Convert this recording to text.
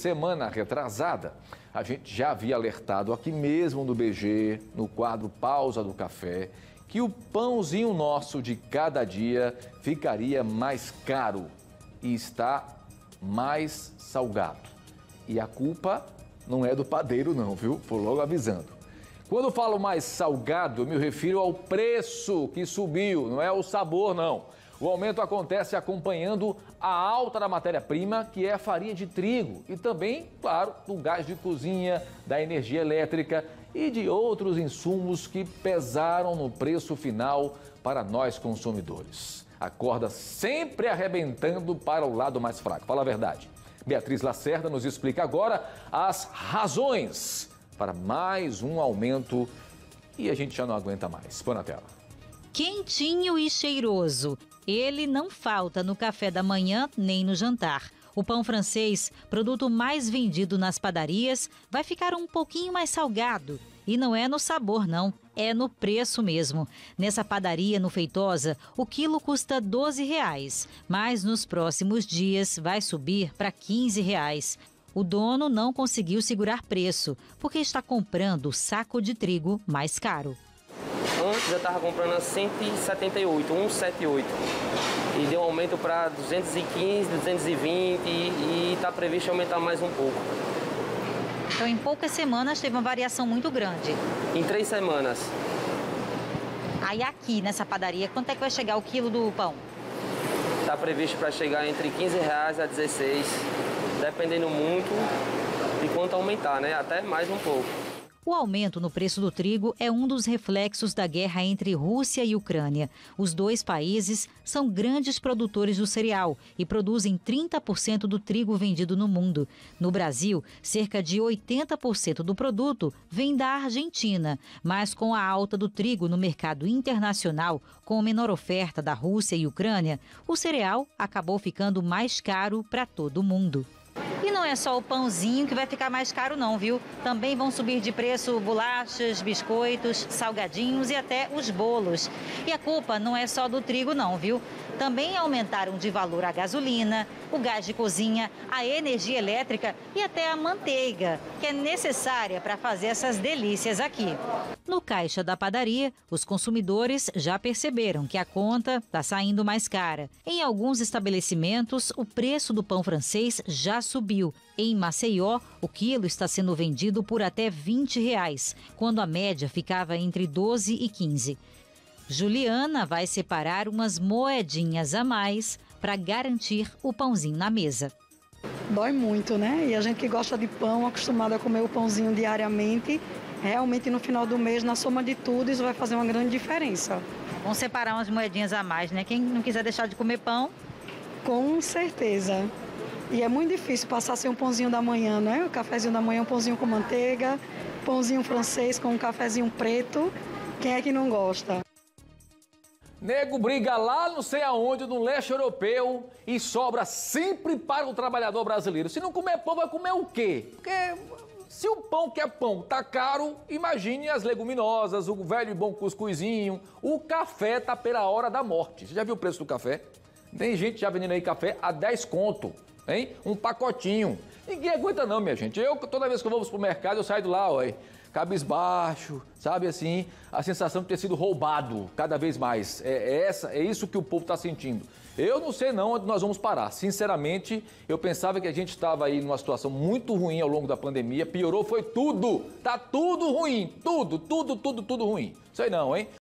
semana retrasada, a gente já havia alertado aqui mesmo no BG, no quadro Pausa do Café, que o pãozinho nosso de cada dia ficaria mais caro e está mais salgado. E a culpa não é do padeiro, não, viu? Vou logo avisando. Quando falo mais salgado, eu me refiro ao preço que subiu, não é o sabor, não. O aumento acontece acompanhando a alta da matéria-prima, que é a farinha de trigo, e também, claro, do gás de cozinha, da energia elétrica e de outros insumos que pesaram no preço final para nós consumidores. A corda sempre arrebentando para o lado mais fraco. Fala a verdade. Beatriz Lacerda nos explica agora as razões para mais um aumento e a gente já não aguenta mais. Põe na tela. Quentinho e cheiroso. Ele não falta no café da manhã nem no jantar. O pão francês, produto mais vendido nas padarias, vai ficar um pouquinho mais salgado. E não é no sabor, não, é no preço mesmo. Nessa padaria no Feitosa, o quilo custa 12 reais, mas nos próximos dias vai subir para 15 reais. O dono não conseguiu segurar preço, porque está comprando o saco de trigo mais caro. Eu estava comprando a 178, 178. E deu um aumento para 215, 220 e está previsto aumentar mais um pouco. Então, em poucas semanas teve uma variação muito grande. Em três semanas. Aí aqui nessa padaria, quanto é que vai chegar o quilo do pão? Está previsto para chegar entre 15 reais a 16, dependendo muito de quanto aumentar, né? Até mais um pouco. O aumento no preço do trigo é um dos reflexos da guerra entre Rússia e Ucrânia. Os dois países são grandes produtores do cereal e produzem 30% do trigo vendido no mundo. No Brasil, cerca de 80% do produto vem da Argentina, mas com a alta do trigo no mercado internacional, com menor oferta da Rússia e Ucrânia, o cereal acabou ficando mais caro para todo mundo. E não é só o pãozinho que vai ficar mais caro não, viu? Também vão subir de preço bolachas, biscoitos, salgadinhos e até os bolos. E a culpa não é só do trigo não, viu? Também aumentaram de valor a gasolina, o gás de cozinha, a energia elétrica e até a manteiga, que é necessária para fazer essas delícias aqui. No caixa da padaria, os consumidores já perceberam que a conta está saindo mais cara. Em alguns estabelecimentos, o preço do pão francês já subiu. Em Maceió, o quilo está sendo vendido por até 20 reais, quando a média ficava entre 12 e 15. Juliana vai separar umas moedinhas a mais para garantir o pãozinho na mesa. Dói muito, né? E a gente que gosta de pão, acostumado a comer o pãozinho diariamente, realmente no final do mês, na soma de tudo, isso vai fazer uma grande diferença. Vamos separar umas moedinhas a mais, né? Quem não quiser deixar de comer pão. Com certeza. E é muito difícil passar sem um pãozinho da manhã, né? O cafezinho da manhã, um pãozinho com manteiga, pãozinho francês com um cafezinho preto. Quem é que não gosta? Nego briga lá não sei aonde, no leste europeu, e sobra sempre para o trabalhador brasileiro. Se não comer pão, vai comer o quê? Porque se o pão que é pão tá caro, imagine as leguminosas, o velho e bom cuscuzinho. O café tá pela hora da morte. Você já viu o preço do café? Tem gente já vendendo aí café a 10 conto, hein? Um pacotinho. Ninguém aguenta não, minha gente. Eu, toda vez que eu vou pro mercado, eu saio do lá, ó cabisbaixo, sabe assim, a sensação de ter sido roubado cada vez mais. É, é essa, é isso que o povo está sentindo. Eu não sei não onde nós vamos parar. Sinceramente, eu pensava que a gente estava aí numa situação muito ruim ao longo da pandemia. Piorou foi tudo. Tá tudo ruim, tudo, tudo, tudo, tudo ruim. Sei não, hein?